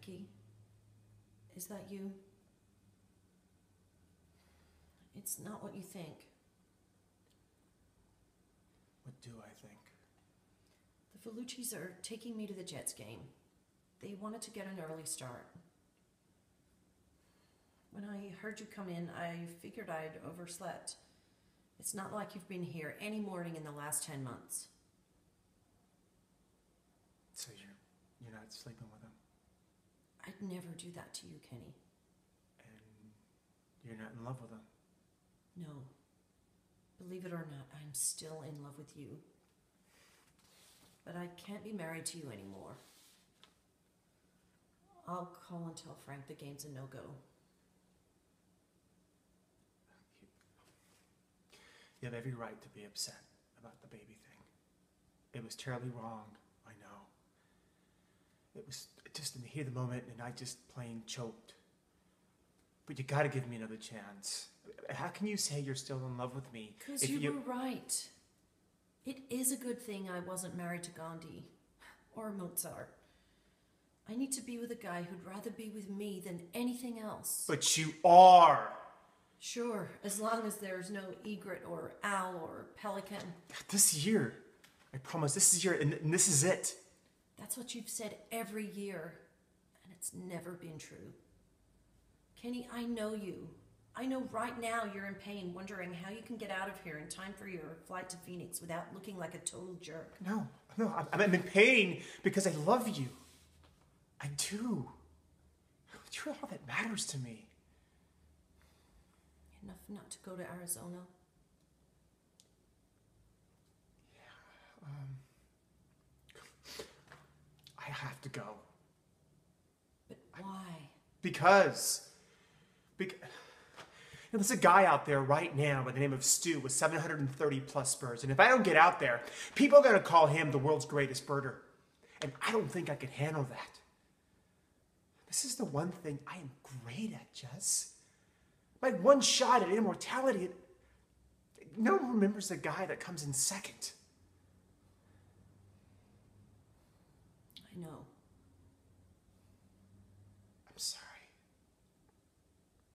Frankie? Is that you? It's not what you think. What do I think? The Vellucci's are taking me to the Jets game. They wanted to get an early start. When I heard you come in, I figured I'd overslept. It's not like you've been here any morning in the last 10 months. So you're you're not sleeping with him, I'd never do that to you, Kenny. and you're not in love with him. No. Believe it or not, I'm still in love with you. But I can't be married to you anymore. I'll call and tell Frank the game's a no go. You have every right to be upset about the baby thing. It was terribly wrong. It was just in the heat of the moment, and I just plain choked. But you gotta give me another chance. How can you say you're still in love with me? Because if you, were right. It is a good thing I wasn't married to Gandhi or Mozart. I need to be with a guy who'd rather be with me than anything else. But you are! Sure, as long as there's no egret or owl or pelican. This year, I promise, this is your, and, and this is it. That's what you've said every year, and it's never been true. Kenny, I know you. I know right now you're in pain, wondering how you can get out of here in time for your flight to Phoenix without looking like a total jerk. No, no, I'm, I'm in pain because I love you. I do. You're all that matters to me. Enough not to go to Arizona. I have to go. But why? Because. Because. You know, there's a guy out there right now by the name of Stu with 730 plus birds. And if I don't get out there, people are going to call him the world's greatest birder. And I don't think I can handle that. This is the one thing I am great at, Jess. My one shot at immortality. No one remembers the guy that comes in second.